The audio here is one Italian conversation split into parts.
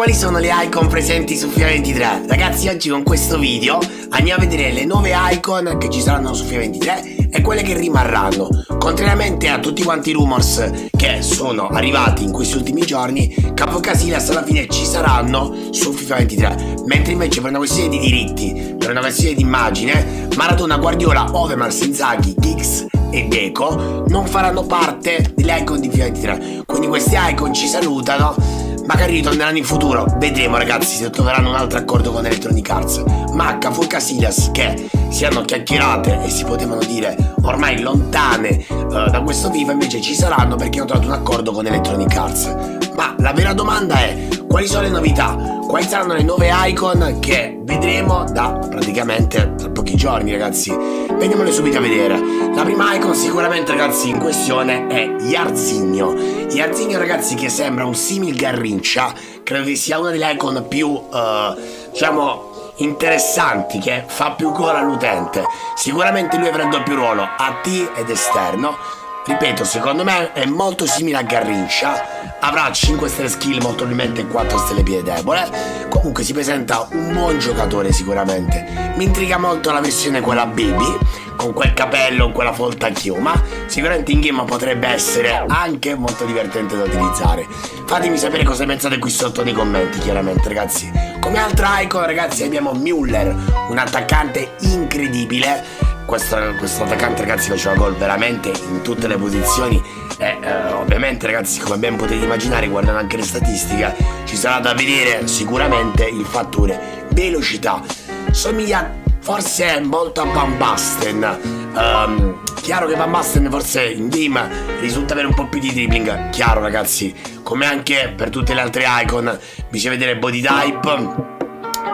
quali sono le icon presenti su FIFA 23? Ragazzi oggi con questo video andiamo a vedere le nuove icon che ci saranno su FIFA 23 e quelle che rimarranno. Contrariamente a tutti quanti i rumors che sono arrivati in questi ultimi giorni Capo Casillas alla fine ci saranno su FIFA 23 Mentre invece per una questione di diritti, per una questione di immagine Maradona, Guardiola, Overmars, Inzaghi, Giggs e Deco non faranno parte delle icon di FIFA 23 Quindi queste icon ci salutano Magari ritorneranno in futuro, vedremo ragazzi se troveranno un altro accordo con Electronic Arts. Ma fu Casillas che si hanno chiacchierate e si potevano dire ormai lontane uh, da questo FIFA invece ci saranno perché hanno trovato un accordo con Electronic Arts. Ma la vera domanda è quali sono le novità? Quali saranno le nuove icon che vedremo da praticamente tra pochi giorni ragazzi? Vediamole subito a vedere. La prima icon sicuramente ragazzi in questione è Yarzigno. Yarzigno ragazzi che sembra un simil Garrincia, credo che sia una delle icon più uh, diciamo interessanti che fa più gol all'utente. Sicuramente lui avrà il doppio ruolo AT ed esterno Ripeto, secondo me è molto simile a Garrincia, avrà 5 stelle skill, molto probabilmente 4 stelle piede debole. Comunque si presenta un buon giocatore sicuramente. Mi intriga molto la versione quella baby, con quel capello, con quella folta chioma. Sicuramente in game potrebbe essere anche molto divertente da utilizzare. Fatemi sapere cosa pensate qui sotto nei commenti, chiaramente ragazzi. Come altra icon ragazzi abbiamo Müller, un attaccante incredibile questo, questo attaccante ragazzi faceva gol veramente in tutte le posizioni. E eh, ovviamente ragazzi come ben potete immaginare guardando anche le statistiche ci sarà da vedere sicuramente il fattore velocità. Somiglia forse molto a Van Basten. Um, chiaro che Van Basten forse in game risulta avere un po' più di dribbling. Chiaro ragazzi come anche per tutte le altre icon bisogna vedere body type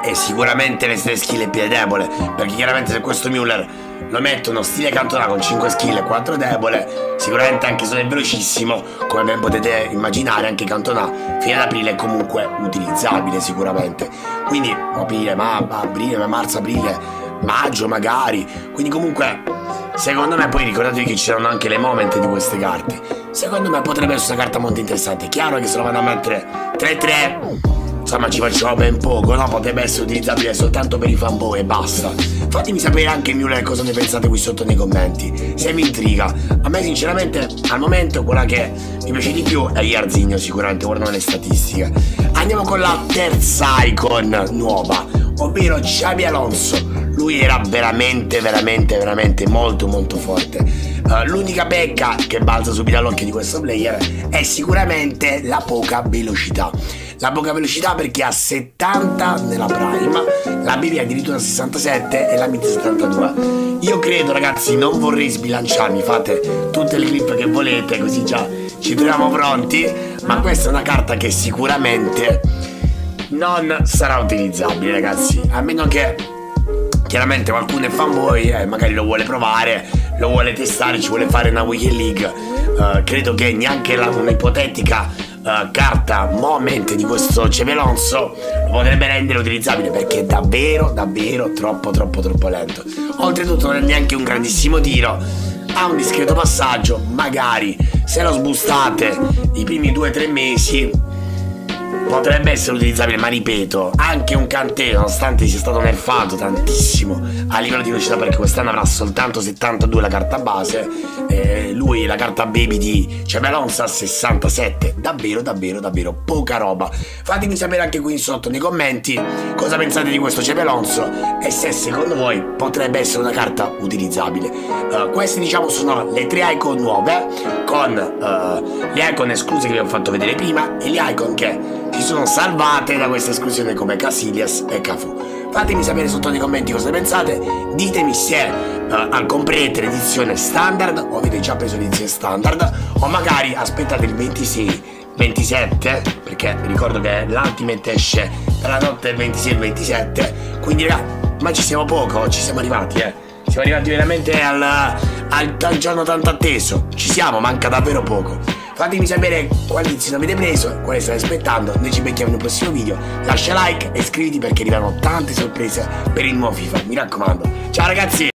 e sicuramente le sue skill e piede debole perché chiaramente se questo Müller lo mettono stile Cantona con 5 skill e 4 debole. Sicuramente anche se è velocissimo come ben potete immaginare anche Cantona fine ad aprile è comunque utilizzabile sicuramente. Quindi aprile, ma, aprile, marzo, aprile maggio magari. Quindi comunque secondo me poi ricordatevi che ci saranno anche le moment di queste carte. Secondo me potrebbe essere una carta molto interessante. Chiaro che se lo vanno a mettere 3-3 insomma ci facciamo ben poco, no? Potrebbe essere utilizzabile soltanto per i fanboy e basta. Fatemi sapere anche Muller cosa ne pensate qui sotto nei commenti, se vi intriga. A me sinceramente al momento quella che mi piace di più è Yarzigno sicuramente, guardando le statistiche. Andiamo con la terza icon nuova, ovvero Xabi Alonso. Lui era veramente, veramente, veramente molto, molto forte. Uh, l'unica pecca che balza subito all'occhio di questo player è sicuramente la poca velocità la poca velocità perché ha 70 nella prima, la BB addirittura 67 e la mid 72. Io credo ragazzi, non vorrei sbilanciarmi, fate tutte le clip che volete così già ci troviamo pronti, ma questa è una carta che sicuramente non sarà utilizzabile ragazzi, a meno che chiaramente qualcuno è fanboy e magari lo vuole provare, lo vuole testare, ci vuole fare una Weekend League. Uh, credo che neanche la, un'ipotetica uh, carta moment di questo Cemelonzo potrebbe rendere utilizzabile perché è davvero, davvero troppo, troppo, troppo lento. Oltretutto non è neanche un grandissimo tiro, ha un discreto passaggio, magari se lo sbustate i primi 2-3 mesi potrebbe essere utilizzabile, ma ripeto, anche un Kanté, nonostante sia stato nerfato tantissimo a livello di velocità, perché quest'anno avrà soltanto 72 la carta base, eh, lui la carta baby di Cemelons ha 67, davvero, davvero, davvero poca roba. Fatemi sapere anche qui sotto nei commenti cosa pensate di questo Cepelonzo e se secondo voi potrebbe essere una carta utilizzabile. Uh, queste diciamo sono le tre icon nuove con uh, le icon escluse che vi ho fatto vedere prima e le icon che si sono salvate da questa esclusione come Casillas e Cafu. Fatemi sapere sotto nei commenti cosa ne pensate, ditemi se uh, comprerete l'edizione standard o avete già preso l'edizione standard o magari aspettate il 26 27 perché ricordo che l'Ultimate esce dalla notte del 26 al 27 quindi raga ma ci siamo poco ci siamo arrivati eh. Siamo arrivati veramente al, al, al giorno tanto atteso. Ci siamo manca davvero poco Fatemi sapere quali edizioni avete preso quale state aspettando. Noi ci becchiamo in un prossimo video. Lascia like e iscriviti perché arrivano tante sorprese per il nuovo FIFA. Mi raccomando. Ciao ragazzi!